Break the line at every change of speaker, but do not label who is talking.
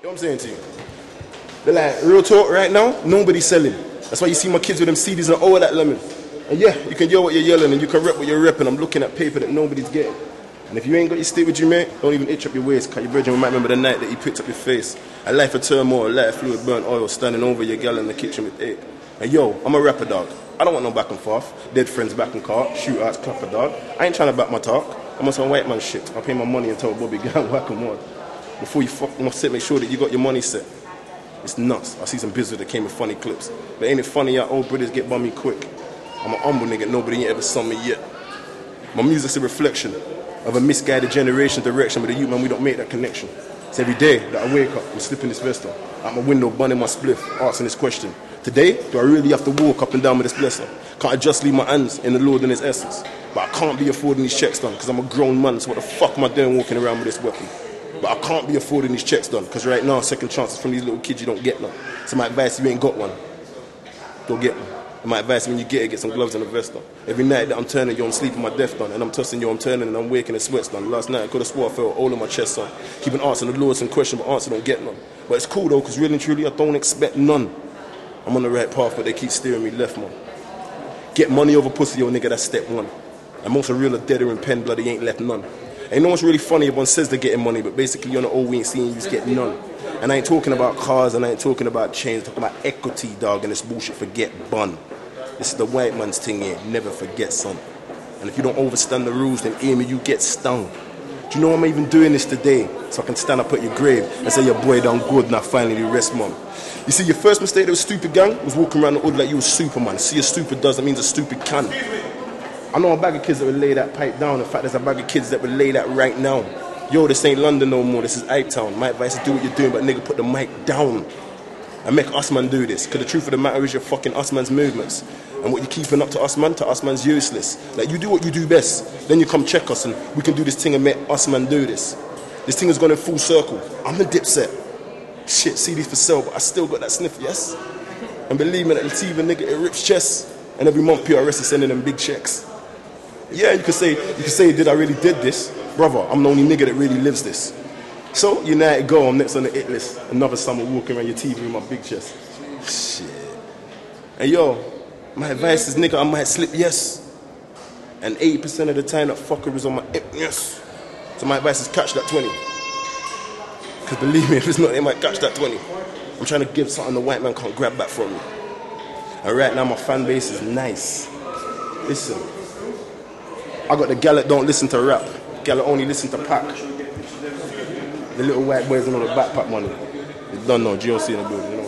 You know what I'm saying to you? But like, real talk right now, nobody's selling. That's why you see my kids with them CDs and all that lemon. And yeah, you can yell what you're yelling and you can rep what you're repping. I'm looking at paper that nobody's getting. And if you ain't got your stick with you, mate, don't even itch up your waist. Cause your virgin might remember the night that he picked up your face. A life of turmoil, a light of fluid, burnt oil, standing over your gal in the kitchen with ache. And yo, I'm a rapper dog. I don't want no back and forth. Dead friends back and car, shootouts, clapper dog. I ain't trying to back my talk. I'm on some white man shit. I pay my money and tell Bobby gang whack him on. Before you fuck sit, make sure that you got your money set. It's nuts. I see some business that came with funny clips. But ain't it funny how old brothers get bummy quick? I'm an humble nigga, nobody ain't ever saw me yet. My music's a reflection of a misguided generation direction, but the youth man, we don't make that connection. It's every day that I wake up and slipping this vest on. Out my window, bunning my spliff, asking this question. Today, do I really have to walk up and down with this blessing? Can't I just leave my hands in the Lord and His essence? But I can't be affording these checks done, because I'm a grown man, so what the fuck am I doing walking around with this weapon? But I can't be affording these checks done, because right now, second chances from these little kids, you don't get none. So my advice, if you ain't got one, don't get one. And my advice when you get it, get some gloves and a vest on. Every night that I'm turning, yo, I'm sleeping my death done. And I'm tossing, you, I'm turning and I'm waking and sweat's done. Last night I could have swore I felt all in my chest on. Keeping answering the Lord some question, but answer don't get none. But it's cool though, because really and truly I don't expect none. I'm on the right path, but they keep steering me left, man. Get money over pussy, yo, nigga, that's step one. And most of real are deader in pen blood, he ain't left none. Ain't know what's really funny, everyone says they're getting money, but basically you're not all we ain't seeing, you just get none. And I ain't talking about cars and I ain't talking about chains, I'm talking about equity, dog, and this bullshit forget bun. This is the white man's thing here, never forget, son. And if you don't overstand the rules, then Amy, you get stung. Do you know I'm even doing this today? So I can stand up at your grave and say your boy done good and I finally rest mum. You see, your first mistake that was stupid gang was walking around the hood like you was Superman. See a stupid does, that means a stupid can. I know a bag of kids that would lay that pipe down. In fact, there's a bag of kids that would lay that right now. Yo, this ain't London no more. This is Ape Town. My advice is do what you're doing, but nigga, put the mic down and make us man do this. Because the truth of the matter is, you're fucking us man's movements. And what you're keeping up to us man, to us man's useless. Like, you do what you do best. Then you come check us and we can do this thing and make us man do this. This thing has gone in full circle. I'm the dipset. Shit, CDs for sale, but I still got that sniff, yes? And believe me, that TV nigga, it rips chests. And every month PRS is sending them big checks. Yeah, you could say, you could say, did I really did this? Brother, I'm the only nigga that really lives this. So, United go, I'm next on the it list. Another summer walking around your TV with my big chest. Shit. And yo, my advice is, nigga, I might slip yes. And 80% of the time, that fucker is on my hip, yes. So my advice is catch that 20. Because believe me, if it's not, they might catch that 20. I'm trying to give something the white man can't grab back from me. And right now, my fan base is nice. Listen, I got the gal that don't listen to rap. Gal that only listen to pack. The little white boys and all the backpack money. They don't know, GLC in the building.